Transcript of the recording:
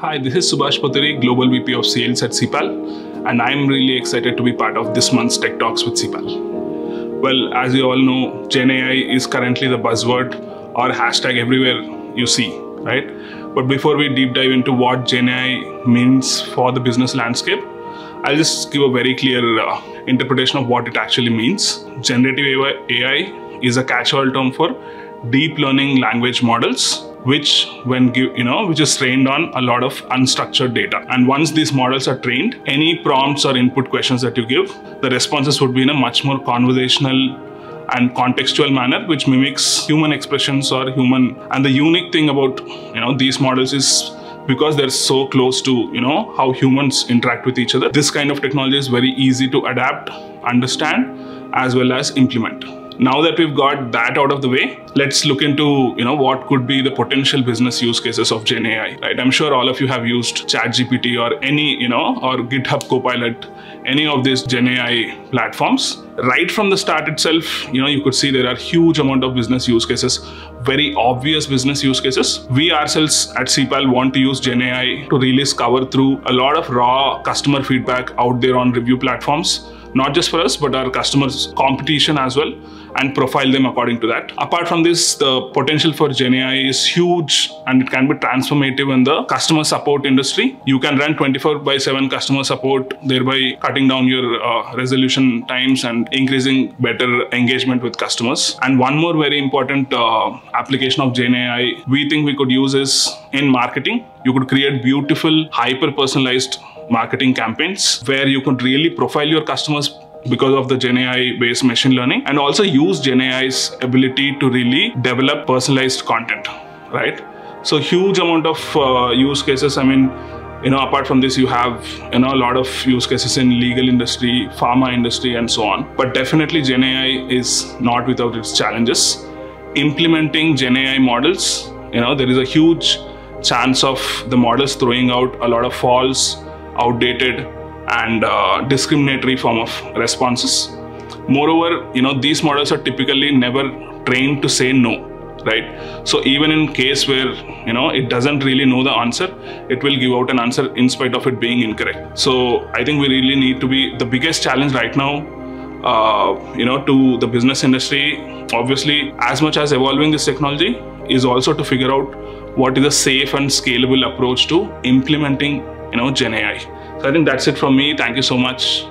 Hi, this is Subhash Poturi, Global VP of Sales at Ceipal, and I'm really excited to be part of this month's Tech Talks with Ceipal. Well, as you all know, GenAI is currently the buzzword or hashtag everywhere you see, right? But before we deep dive into what GenAI means for the business landscape, I'll just give a very clear uh, interpretation of what it actually means. Generative AI is a catch-all term for deep learning language models which when you know which is trained on a lot of unstructured data. And once these models are trained any prompts or input questions that you give the responses would be in a much more conversational and contextual manner which mimics human expressions or human and the unique thing about you know these models is because they're so close to you know how humans interact with each other this kind of technology is very easy to adapt understand as well as implement now that we've got that out of the way let's look into you know what could be the potential business use cases of gen ai right? I'm sure all of you have used chatgpt or any you know or github copilot any of these gen ai platforms. Right from the start itself you know you could see there are huge amount of business use cases very obvious business use cases. We ourselves at Ceipal want to use gen ai to really cover through a lot of raw customer feedback out there on review platforms not just for us but our customers competition as well and profile them according to that. Apart from this, the potential for GenAI is huge and it can be transformative in the customer support industry. You can run 24 by 7 customer support, thereby cutting down your uh, resolution times and increasing better engagement with customers. And one more very important uh, application of GenAI we think we could use is in marketing. You could create beautiful, hyper personalized marketing campaigns where you could really profile your customers because of the GenAI based machine learning and also use GenAI's ability to really develop personalized content, right? So huge amount of uh, use cases. I mean, you know, apart from this, you have, you know, a lot of use cases in legal industry, pharma industry and so on. But definitely GenAI is not without its challenges. Implementing GenAI models, you know, there is a huge chance of the models throwing out a lot of false, outdated and uh, discriminatory form of responses. Moreover, you know, these models are typically never trained to say no, right? So even in case where, you know, it doesn't really know the answer, it will give out an answer in spite of it being incorrect. So I think we really need to be, the biggest challenge right now, uh, you know, to the business industry, obviously, as much as evolving this technology, is also to figure out what is a safe and scalable approach to implementing, you know, Gen AI. So I think that's it from me. Thank you so much.